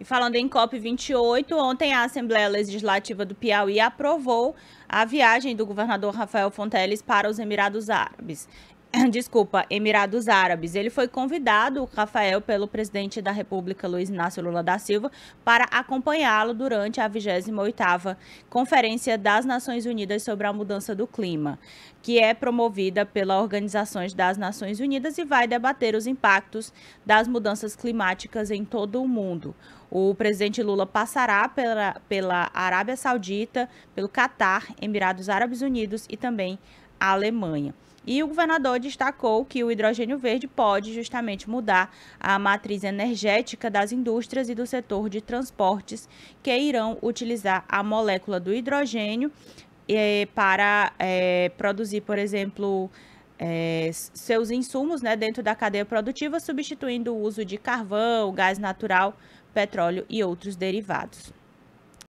E falando em COP28, ontem a Assembleia Legislativa do Piauí aprovou a viagem do governador Rafael Fonteles para os Emirados Árabes. Desculpa, Emirados Árabes. Ele foi convidado, Rafael, pelo presidente da República, Luiz Inácio Lula da Silva, para acompanhá-lo durante a 28ª Conferência das Nações Unidas sobre a Mudança do Clima, que é promovida pela Organização das Nações Unidas e vai debater os impactos das mudanças climáticas em todo o mundo. O presidente Lula passará pela, pela Arábia Saudita, pelo Catar, Emirados Árabes Unidos e também a Alemanha. E o governador destacou que o hidrogênio verde pode justamente mudar a matriz energética das indústrias e do setor de transportes que irão utilizar a molécula do hidrogênio eh, para eh, produzir, por exemplo, eh, seus insumos né, dentro da cadeia produtiva, substituindo o uso de carvão, gás natural, petróleo e outros derivados.